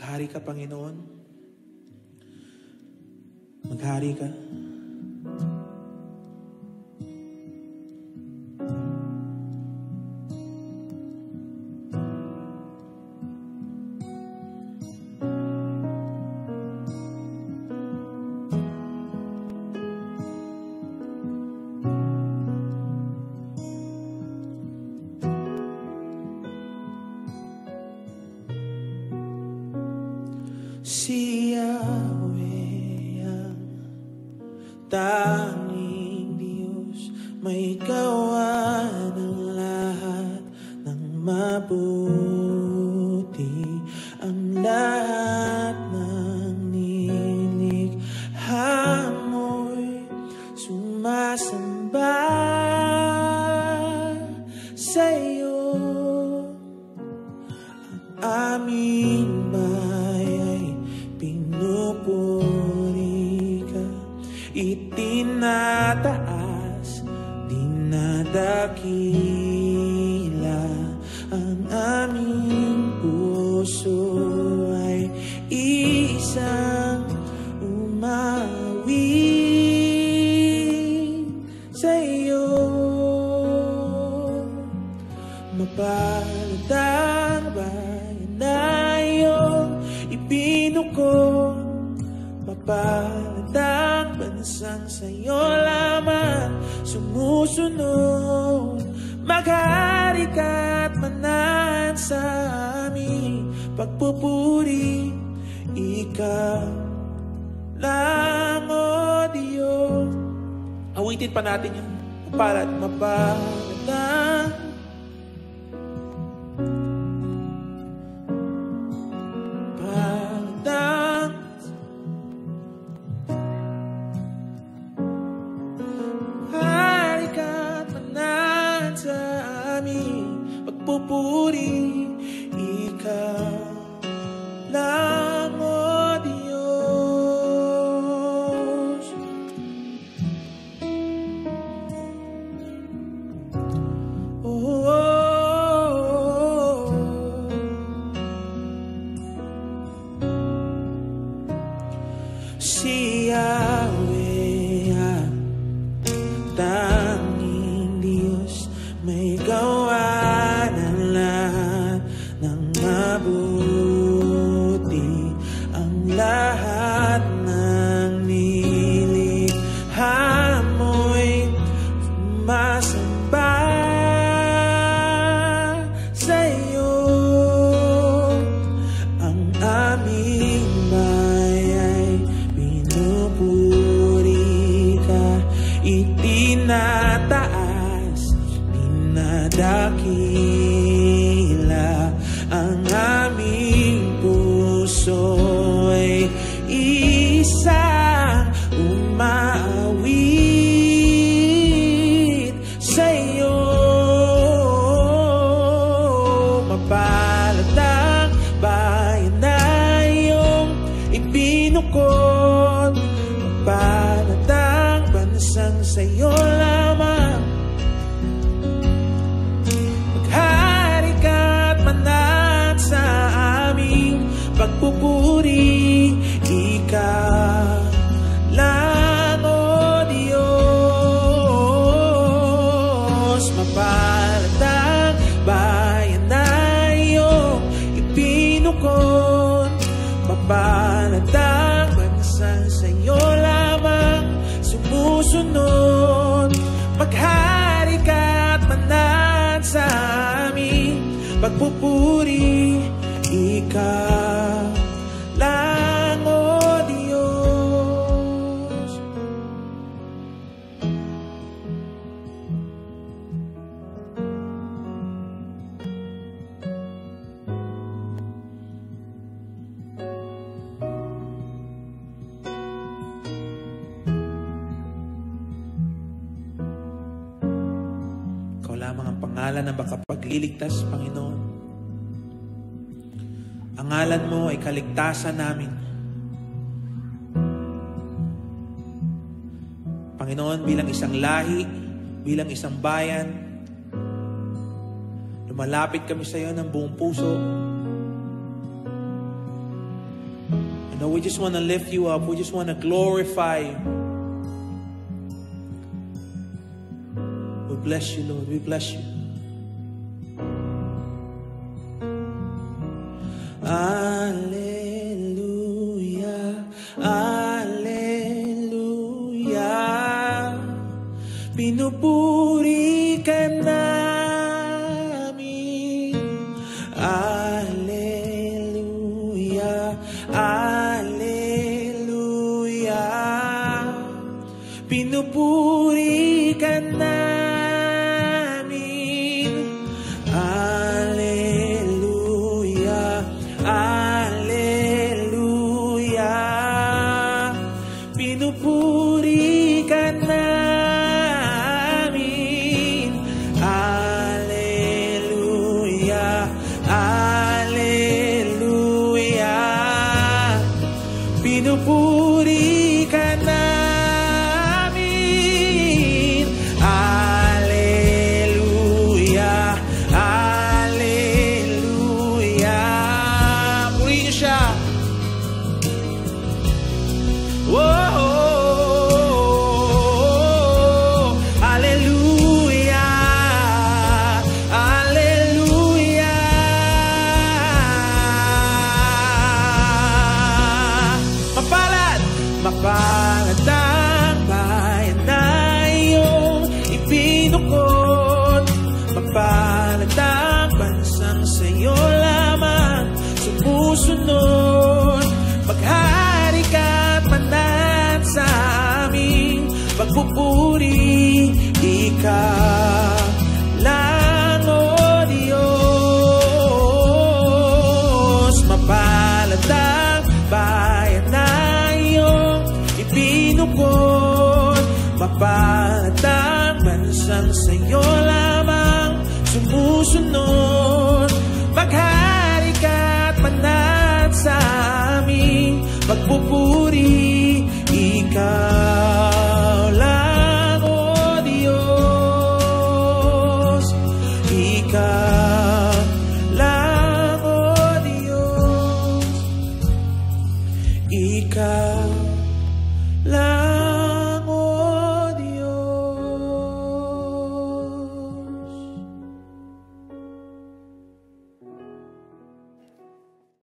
Maghari ka, Panginoon. Maghari ka. Si Yahweh ang tanging Diyos, may gawa ng lahat ng mabuti. Ang lahat ng nilikha mo'y sumasamba sa iyo aming dinadakila ang aming puso ay isang umawi sa iyo. Mapalad ang bayan na iyong ibinuko Mapalad ang bansang sa'yo lamang sumusunod Maghari ka't manan sa aming pagpupuri. Ikaw lang, O Diyos. Awitin pa natin yung mapalad, mapalad aming pagpupuri itinataas dinadakila ang aming puso bansang sa iyo lamang Maghari ka't manan sa aming pagpupuri. Ikaw lang, O Diyos Mapalad ang bayan na iyong ipinukon Mapalad ang bansang sa iyo lamang sumusunod Maghari ka't manan sa aming pagpupuri Ikaw lamang ang pangalan na makapagliligtas, Panginoon. Ang ngalan mo ay kaligtasan namin. Panginoon, bilang isang lahi, bilang isang bayan, lumalapit kami sa iyo ng buong puso. No, we just want to lift you up. We just want to glorify you. Bless you, Lord. We bless you. Alleluia, Alleluia. Pinupuri. Alleluia, Alleluia. Pinupuri ka namin. Pinupuri ka namin. Ipinukod. Mapalad ang bansang sa'yo lamang sumusunod. Maghari ka't manat sa aming pagpupuri. Ikaw lang, O Diyos. Ikaw lang, O Diyos. Ikaw